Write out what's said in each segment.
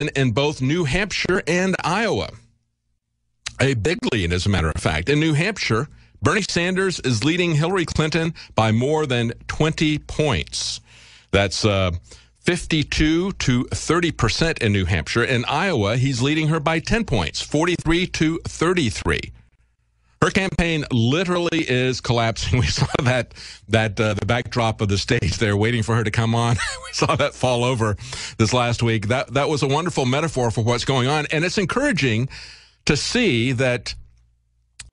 in both New Hampshire and Iowa. A big lead, as a matter of fact. In New Hampshire, Bernie Sanders is leading Hillary Clinton by more than 20 points. That's uh, 52 to 30 percent in New Hampshire. In Iowa, he's leading her by 10 points, 43 to 33. Her campaign literally is collapsing. We saw that that uh, the backdrop of the stage there, waiting for her to come on. we saw that fall over this last week. That that was a wonderful metaphor for what's going on, and it's encouraging to see that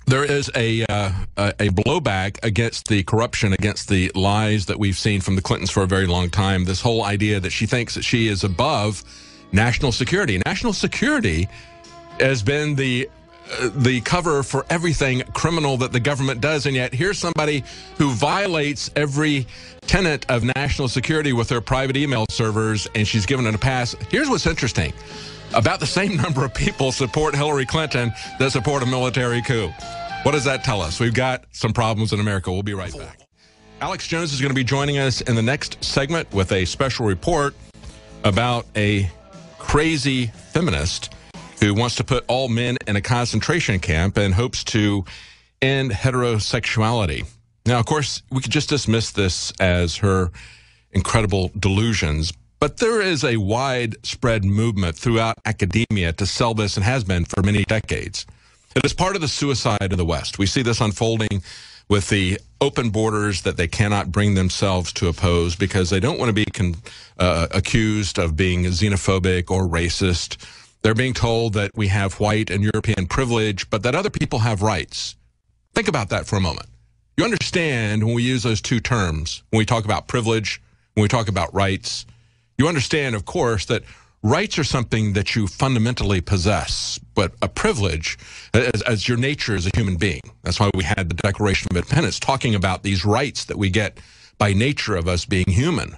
there is a, uh, a blowback against the corruption, against the lies that we've seen from the Clintons for a very long time. This whole idea that she thinks that she is above national security. National security has been the the cover for everything criminal that the government does, and yet here's somebody who violates every tenet of national security with her private email servers, and she's given it a pass. Here's what's interesting about the same number of people support Hillary Clinton that support a military coup. What does that tell us? We've got some problems in America. We'll be right back. Alex Jones is going to be joining us in the next segment with a special report about a crazy feminist who wants to put all men in a concentration camp and hopes to end heterosexuality. Now, of course, we could just dismiss this as her incredible delusions, but there is a widespread movement throughout academia to sell this and has been for many decades. It is part of the suicide of the West. We see this unfolding with the open borders that they cannot bring themselves to oppose because they don't want to be uh, accused of being xenophobic or racist. They're being told that we have white and European privilege, but that other people have rights. Think about that for a moment. You understand when we use those two terms, when we talk about privilege, when we talk about rights, you understand, of course, that rights are something that you fundamentally possess, but a privilege as, as, your nature as a human being. That's why we had the Declaration of Independence talking about these rights that we get by nature of us being human.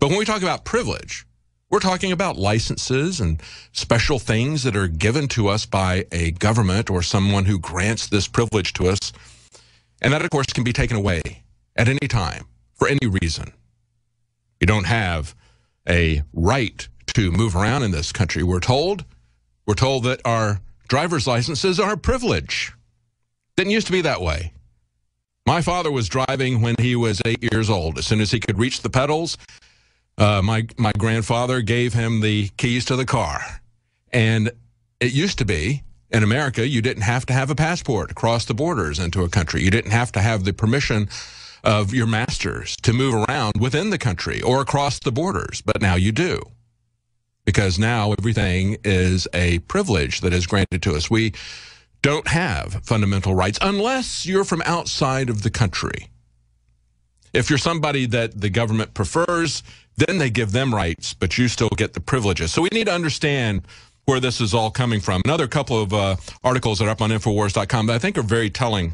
But when we talk about privilege, we're talking about licenses and special things that are given to us by a government or someone who grants this privilege to us. And that, of course, can be taken away at any time for any reason. You don't have a right to move around in this country. We're told, we're told that our driver's licenses are a privilege. Didn't used to be that way. My father was driving when he was eight years old. As soon as he could reach the pedals, uh, my my grandfather gave him the keys to the car. And it used to be in America, you didn't have to have a passport across the borders into a country. You didn't have to have the permission of your masters to move around within the country or across the borders, but now you do. Because now everything is a privilege that is granted to us. We don't have fundamental rights unless you're from outside of the country. If you're somebody that the government prefers, then they give them rights, but you still get the privileges. So we need to understand where this is all coming from. Another couple of uh, articles that are up on Infowars.com that I think are very telling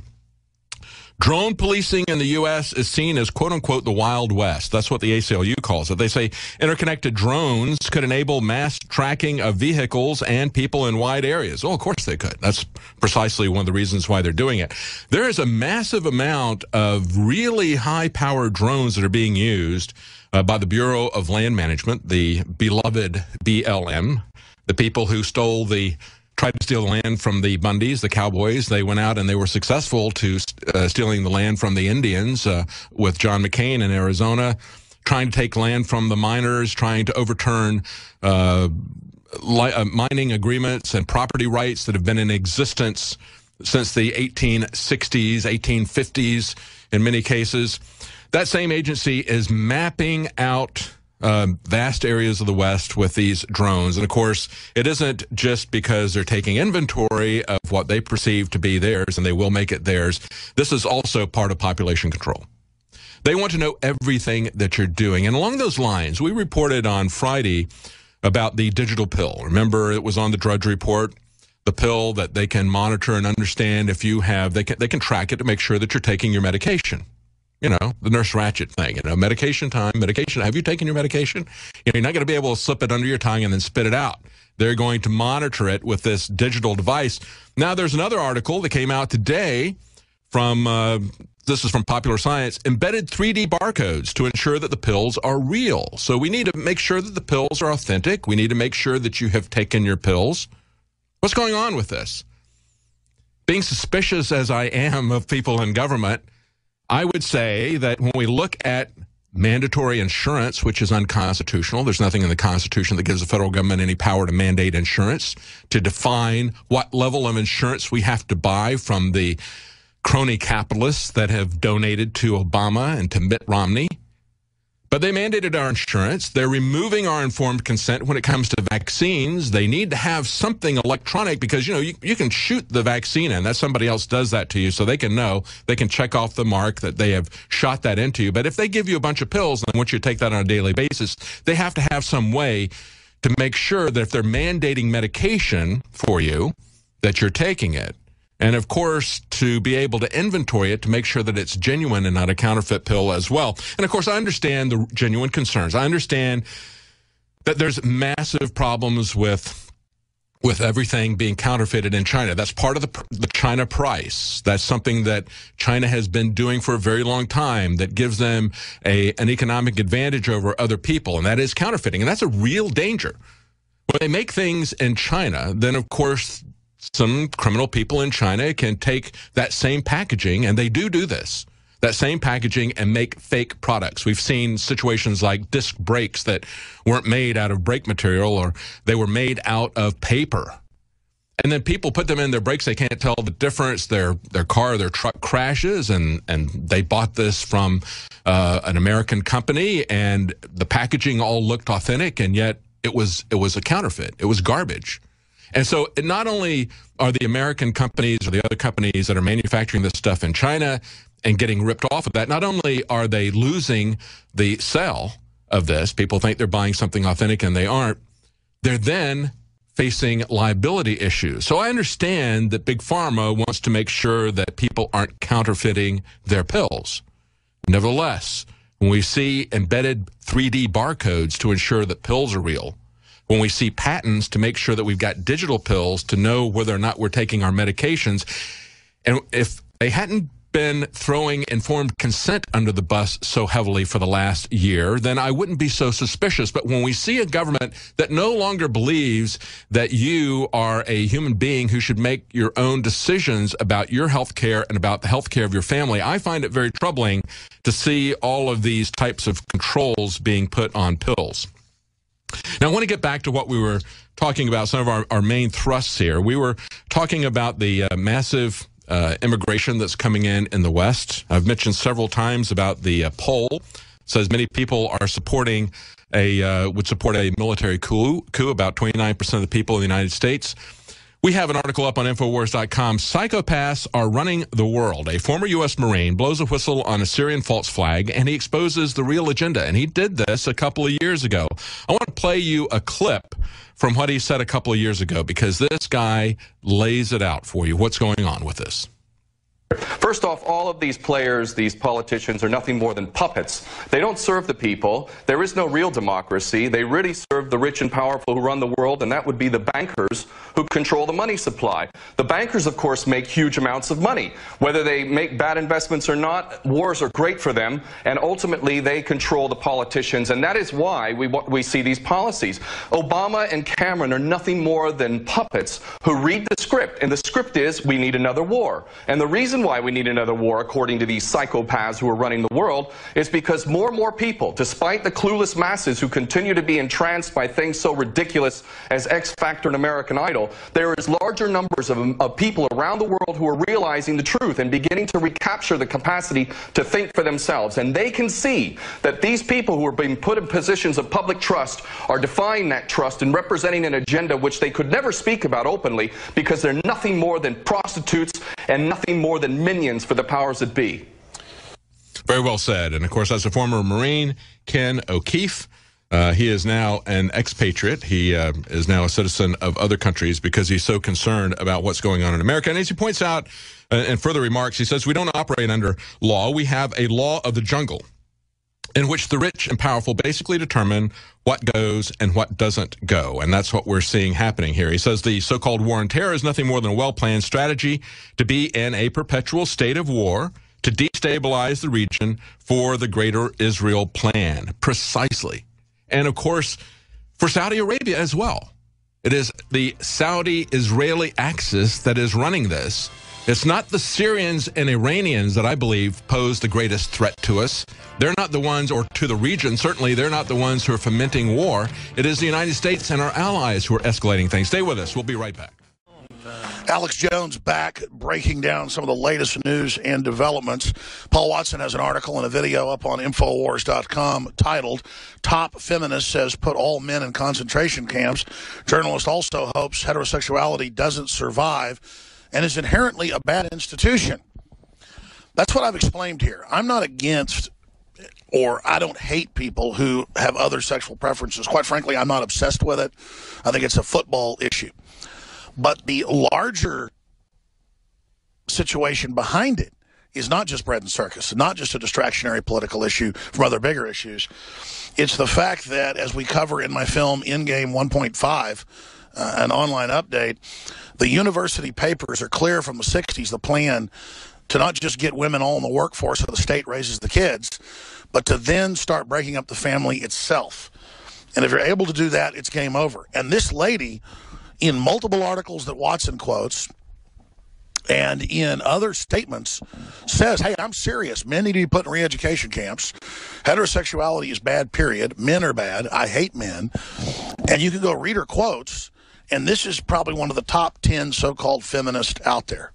Drone policing in the U.S. is seen as quote unquote the Wild West. That's what the ACLU calls it. They say interconnected drones could enable mass tracking of vehicles and people in wide areas. Oh, of course they could. That's precisely one of the reasons why they're doing it. There is a massive amount of really high powered drones that are being used uh, by the Bureau of Land Management, the beloved BLM, the people who stole the tried to steal the land from the Bundys, the cowboys. They went out and they were successful to uh, stealing the land from the Indians uh, with John McCain in Arizona, trying to take land from the miners, trying to overturn uh, uh, mining agreements and property rights that have been in existence since the 1860s, 1850s in many cases. That same agency is mapping out um, vast areas of the West with these drones. And of course, it isn't just because they're taking inventory of what they perceive to be theirs and they will make it theirs. This is also part of population control. They want to know everything that you're doing. And along those lines, we reported on Friday about the digital pill. Remember, it was on the Drudge Report the pill that they can monitor and understand if you have they can they can track it to make sure that you're taking your medication you know, the Nurse Ratched thing, you know, medication time, medication. Have you taken your medication? You know, you're not going to be able to slip it under your tongue and then spit it out. They're going to monitor it with this digital device. Now, there's another article that came out today from uh, this is from Popular Science, embedded 3D barcodes to ensure that the pills are real. So we need to make sure that the pills are authentic. We need to make sure that you have taken your pills. What's going on with this? Being suspicious as I am of people in government, I would say that when we look at mandatory insurance, which is unconstitutional. There's nothing in the Constitution that gives the federal government any power to mandate insurance, to define what level of insurance we have to buy from the crony capitalists that have donated to Obama and to Mitt Romney. But they mandated our insurance. They're removing our informed consent when it comes to vaccines. They need to have something electronic because, you know, you, you can shoot the vaccine in. That somebody else does that to you so they can know, they can check off the mark that they have shot that into you. But if they give you a bunch of pills and want you to take that on a daily basis, they have to have some way to make sure that if they're mandating medication for you, that you're taking it. And of course, to be able to inventory it to make sure that it's genuine and not a counterfeit pill as well. And of course, I understand the genuine concerns. I understand that there's massive problems with with everything being counterfeited in China. That's part of the, the China price. That's something that China has been doing for a very long time that gives them a, an economic advantage over other people. And that is counterfeiting. And that's a real danger. When they make things in China, then of course some criminal people in China can take that same packaging, and they do do this, that same packaging and make fake products. We've seen situations like disc brakes that weren't made out of brake material or they were made out of paper. And then people put them in their brakes. They can't tell the difference. Their their car, their truck crashes, and and they bought this from uh, an American company, and the packaging all looked authentic, and yet it was it was a counterfeit. It was garbage. And so not only are the American companies or the other companies that are manufacturing this stuff in China and getting ripped off of that, not only are they losing the sale of this, people think they're buying something authentic and they aren't, they're then facing liability issues. So I understand that Big Pharma wants to make sure that people aren't counterfeiting their pills. Nevertheless, when we see embedded 3D barcodes to ensure that pills are real, when we see patents to make sure that we've got digital pills to know whether or not we're taking our medications. And if they hadn't been throwing informed consent under the bus so heavily for the last year, then I wouldn't be so suspicious. But when we see a government that no longer believes that you are a human being who should make your own decisions about your health care and about the health care of your family, I find it very troubling to see all of these types of controls being put on pills. Now, I want to get back to what we were talking about, some of our, our main thrusts here. We were talking about the uh, massive uh, immigration that's coming in in the West. I've mentioned several times about the uh, poll. Says many people are supporting a, uh, would support a military coup, coup, about 29% of the people in the United States. We have an article up on Infowars.com. Psychopaths are running the world. A former U.S. Marine blows a whistle on a Syrian false flag and he exposes the real agenda. And he did this a couple of years ago. I want to play you a clip from what he said a couple of years ago because this guy lays it out for you. What's going on with this? First off, all of these players, these politicians, are nothing more than puppets. They don't serve the people. There is no real democracy. They really serve the rich and powerful who run the world, and that would be the bankers who control the money supply. The bankers, of course, make huge amounts of money. Whether they make bad investments or not, wars are great for them, and ultimately they control the politicians, and that is why we, we see these policies. Obama and Cameron are nothing more than puppets who read the script, and the script is we need another war. And the reason reason why we need another war, according to these psychopaths who are running the world, is because more and more people, despite the clueless masses who continue to be entranced by things so ridiculous as X Factor and American Idol, there is larger numbers of, of people around the world who are realizing the truth and beginning to recapture the capacity to think for themselves. And they can see that these people who are being put in positions of public trust are defying that trust and representing an agenda which they could never speak about openly because they're nothing more than prostitutes and nothing more than minions for the powers that be. Very well said. And of course, as a former Marine, Ken O'Keefe, uh, he is now an expatriate. He uh, is now a citizen of other countries because he's so concerned about what's going on in America. And as he points out uh, in further remarks, he says, We don't operate under law. We have a law of the jungle in which the rich and powerful basically determine what goes and what doesn't go. And that's what we're seeing happening here. He says the so-called war on terror is nothing more than a well-planned strategy to be in a perpetual state of war to destabilize the region for the greater Israel plan. Precisely. And of course, for Saudi Arabia as well. It is the Saudi Israeli axis that is running this. It's not the Syrians and Iranians that I believe pose the greatest threat to us. They're not the ones, or to the region, certainly, they're not the ones who are fomenting war. It is the United States and our allies who are escalating things. Stay with us. We'll be right back. Alex Jones back breaking down some of the latest news and developments. Paul Watson has an article and a video up on Infowars.com titled Top Feminist Says Put All Men in Concentration Camps. Journalist also hopes heterosexuality doesn't survive and is inherently a bad institution. That's what I've explained here. I'm not against or I don't hate people who have other sexual preferences. Quite frankly, I'm not obsessed with it. I think it's a football issue. But the larger situation behind it is not just bread and circus, not just a distractionary political issue from other bigger issues. It's the fact that, as we cover in my film Endgame 1.5, uh, an online update, the university papers are clear from the 60s the plan to not just get women all in the workforce so the state raises the kids, but to then start breaking up the family itself. And if you're able to do that, it's game over. And this lady, in multiple articles that Watson quotes, and in other statements says, hey, I'm serious. Men need to be put in re-education camps. Heterosexuality is bad, period. Men are bad. I hate men. And you can go read her quotes, and this is probably one of the top 10 so-called feminists out there.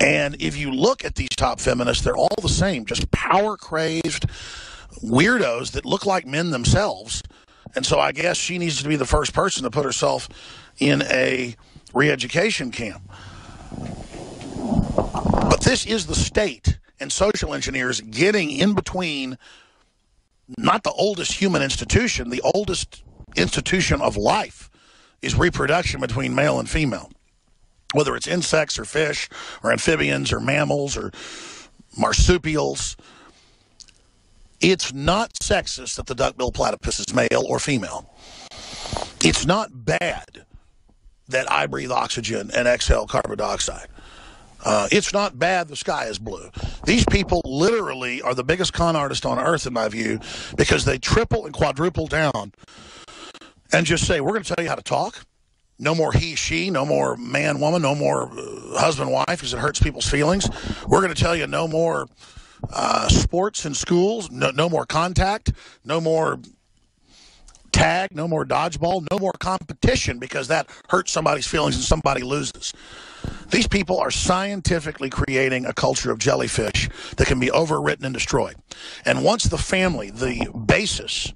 And if you look at these top feminists, they're all the same, just power-crazed weirdos that look like men themselves. And so I guess she needs to be the first person to put herself in a re-education camp. But this is the state and social engineers getting in between not the oldest human institution, the oldest institution of life is reproduction between male and female. Whether it's insects or fish or amphibians or mammals or marsupials, it's not sexist that the duckbill platypus is male or female. It's not bad that I breathe oxygen and exhale carbon dioxide. Uh, it's not bad the sky is blue. These people literally are the biggest con artist on earth, in my view, because they triple and quadruple down and just say, we're going to tell you how to talk. No more he, she, no more man, woman, no more uh, husband, wife, because it hurts people's feelings. We're going to tell you no more uh, sports in schools, no, no more contact, no more tag, no more dodgeball, no more competition because that hurts somebody's feelings and somebody loses. These people are scientifically creating a culture of jellyfish that can be overwritten and destroyed. And once the family, the basis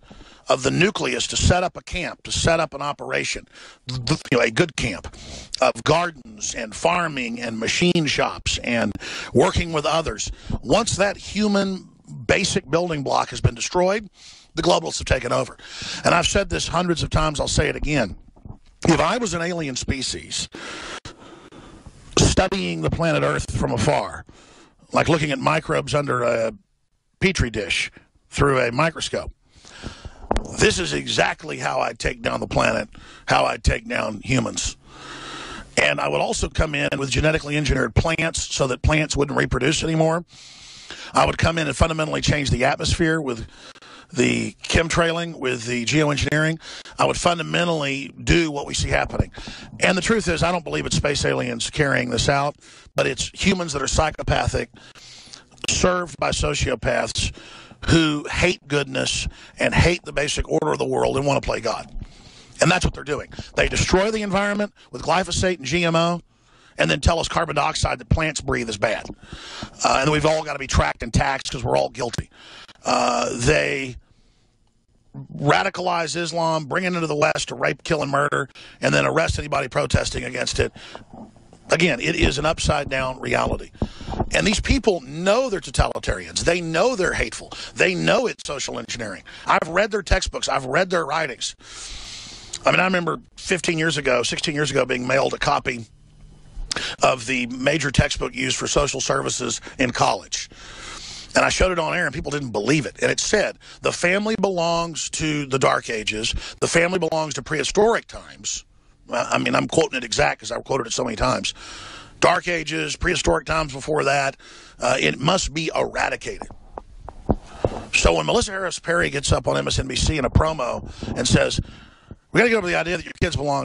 of the nucleus to set up a camp, to set up an operation, you know, a good camp of gardens and farming and machine shops and working with others, once that human basic building block has been destroyed, the globalists have taken over. And I've said this hundreds of times, I'll say it again. If I was an alien species studying the planet Earth from afar, like looking at microbes under a petri dish through a microscope, this is exactly how I'd take down the planet, how I'd take down humans. And I would also come in with genetically engineered plants so that plants wouldn't reproduce anymore. I would come in and fundamentally change the atmosphere with the chemtrailing, with the geoengineering, I would fundamentally do what we see happening. And the truth is, I don't believe it's space aliens carrying this out, but it's humans that are psychopathic, served by sociopaths who hate goodness and hate the basic order of the world and want to play God. And that's what they're doing. They destroy the environment with glyphosate and GMO and then tell us carbon dioxide that plants breathe is bad. Uh, and we've all got to be tracked and taxed because we're all guilty. Uh, they radicalize Islam, bring it into the West to rape, kill, and murder, and then arrest anybody protesting against it. Again, it is an upside down reality. And these people know they're totalitarians. They know they're hateful. They know it's social engineering. I've read their textbooks, I've read their writings. I mean, I remember 15 years ago, 16 years ago, being mailed a copy of the major textbook used for social services in college. And I showed it on air and people didn't believe it. And it said, the family belongs to the Dark Ages. The family belongs to prehistoric times. I mean, I'm quoting it exact because I've quoted it so many times. Dark Ages, prehistoric times before that. Uh, it must be eradicated. So when Melissa Harris Perry gets up on MSNBC in a promo and says, we got to get over the idea that your kids belong